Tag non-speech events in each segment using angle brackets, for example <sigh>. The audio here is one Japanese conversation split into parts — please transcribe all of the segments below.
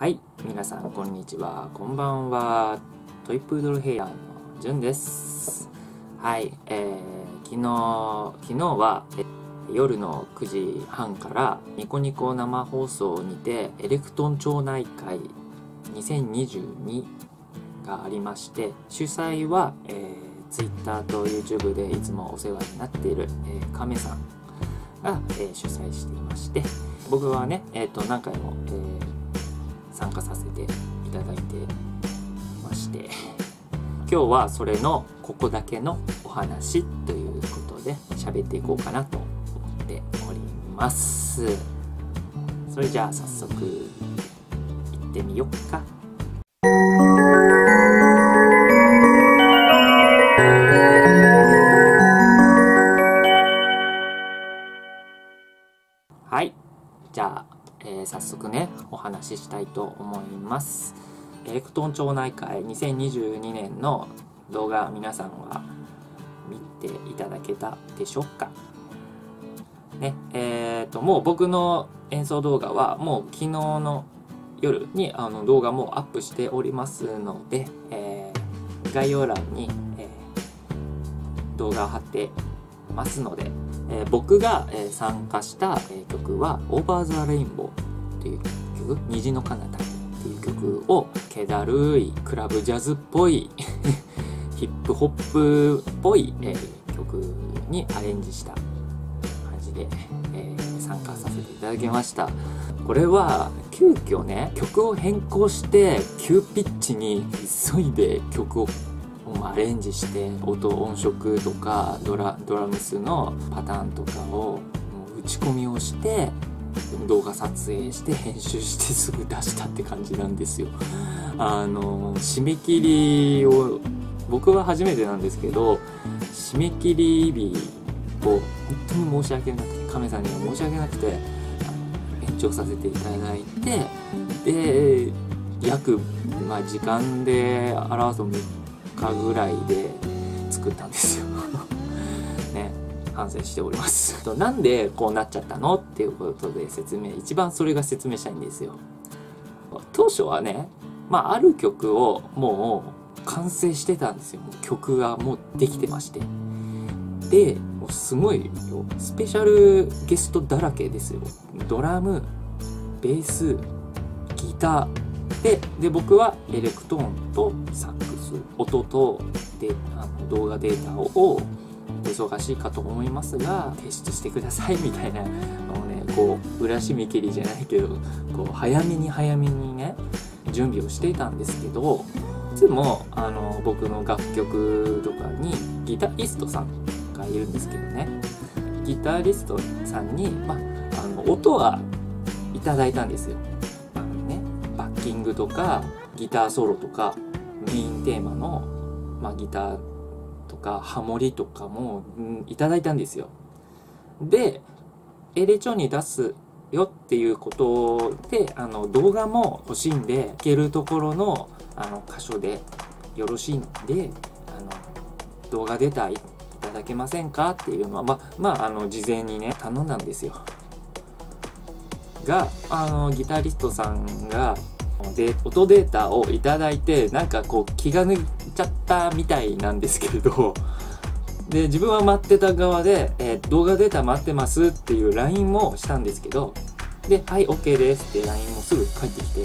はい、皆さんこんにちは、こんばんは。トイプードルヘアのじゅんです。はい、えー、昨日、昨日は夜の9時半からニコニコ生放送にてエレクトン町内会2022がありまして、主催は、えー、Twitter と YouTube でいつもお世話になっている、えー、亀さんが、えー主催していまして、僕はね、えっ、と、何回も、えー参加させていただいてまして今日はそれのここだけのお話ということで喋っていこうかなと思っております。それじゃあ早速行ってみよっか。はい。じゃあえー早速ねお話ししたいと思います。エレクトン町内会2022年の動画皆さんは見ていただけたでしょうか？ねえー、ともう僕の演奏動画はもう昨日の夜にあの動画もアップしておりますので、えー概要欄に、えー動画を貼ってますので、えー僕が、えー参加した、えー曲は「Over the Rainbow」っていう曲「虹の彼方」っていう曲を気だるいクラブジャズっぽい <laughs> ヒップホップっぽい、えー曲にアレンジした感じで、えー参加させていただきました。これは急遽ね曲を変更して急ピッチに急いで曲をアレンジして音音色とかドラドラムスのパターンとかを打ち込みをして動画撮影して編集してすぐ出したって感じなんですよ。あの締め切りを僕は初めてなんですけど締め切り日を本当に申し訳なくて亀さんには申し訳なくて延長させていただいてで約、まあ、時間で表す3日ぐらいで作ったんですよ。<laughs> ね反省しております。<laughs> となんでこうなっちゃったの？っていうことで説明一番それが説明したいんですよ。当初はねまあある曲をもう完成してたんですよ。曲がもうできてまして。でもすごいスペシャルゲストだらけですよ。ドラムベースギター。でで僕はエレクトーンとサックス音とであの動画データを忙しいかと思いますが提出してくださいみたいなのをねこう裏締め切りじゃないけどこう早めに早めにね準備をしていたんですけどいつもあの僕の楽曲とかにギタリストさんがいるんですけどねギタリストさんに、まあ、あの音はいただいたんですよ。あのね、バッキングとかギターソロとかメインテーマの、まあ、ギターとかハモリとかも、うんいただいたんですよ。でエレチョに出すよっていうことであの動画も欲しいんで弾けるところのあの箇所でよろしいんであの動画データいただけませんかっていうのはままああの事前にね頼んだんですよ。があのギタリストさんがで音データをいただいてなんかこう気が抜いちゃったみたいなんですけれどで自分は待ってた側で、えー動画データ待ってますっていう LINE もしたんですけどで「はい OK です」って LINE もすぐ返ってきて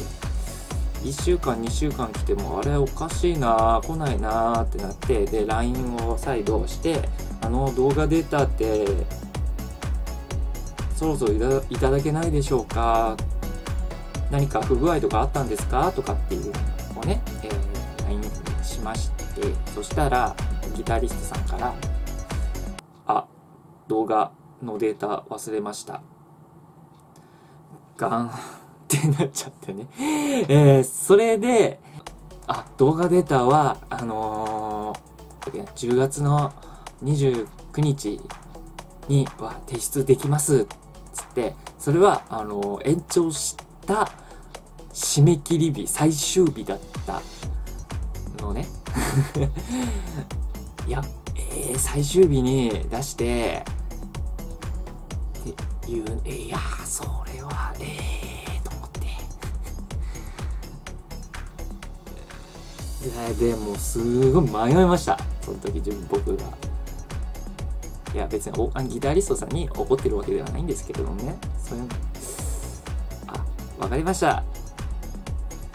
1週間2週間来てもあれおかしいな来ないなってなってで LINE を再度して「あの動画データってそろそろいたいただけないでしょうか何か不具合とかあったんですか？とかっていうのをね、えー LINE しましてそしたらギタリストさんから「あ動画のデータ忘れました」ガンってなっちゃってね、えーそれであ動画データはあのー10月の29日には提出できます。つってそれはあの延長してた締め切り日最終日だったのね。<laughs> いや、えー最終日に出してっていういやそれはええー、と思って。ででもすごい迷いました。その時自分僕が。いや別におギタリストさんに怒ってるわけではないんですけれどもね。そういうわかりました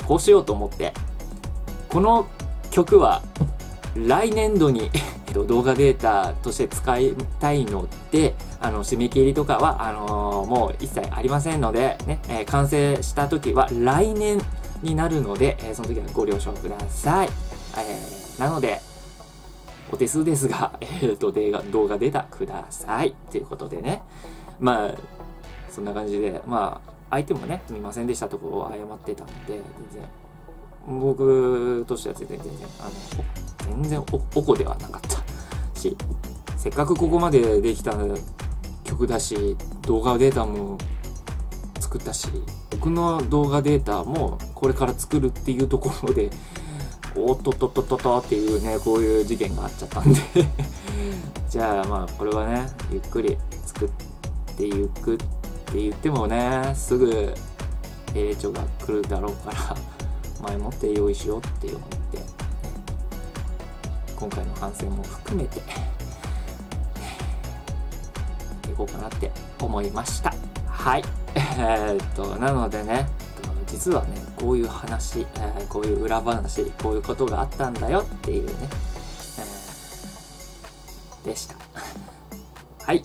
こうしようと思ってこの曲は来年度に <laughs> 動画データとして使いたいので、あの、締め切りとかは、あのー、もう一切ありませんので、ね、えー、完成した時は来年になるので、えー、その時はご了承ください。えー、なので、お手数ですが、<laughs> えっ、ー、と、動画、動画データください。ということでね。まあ、そんな感じで、まあ、相手もね、すみませんでしたとこを謝ってたんで、全然、僕としては全然、全然、あの、全然お、おこではなかったし、せっかくここまでできた曲だし、動画データも作ったし、僕の動画データもこれから作るっていうところで、おっとっとっとっとっとっていうね、こういう事件があっちゃったんでじゃあまあこれはね、ゆっくり作っていくってって言ってもね、すぐ成長が来るだろうから <laughs> 前もって用意しようって思って、今回の反省も含めて、いこうかなって思いました。はい。えー、っと、なのでね、実はね、こういう話、えー、こういう裏話、こういうことがあったんだよっていうね、えー、でした。はい。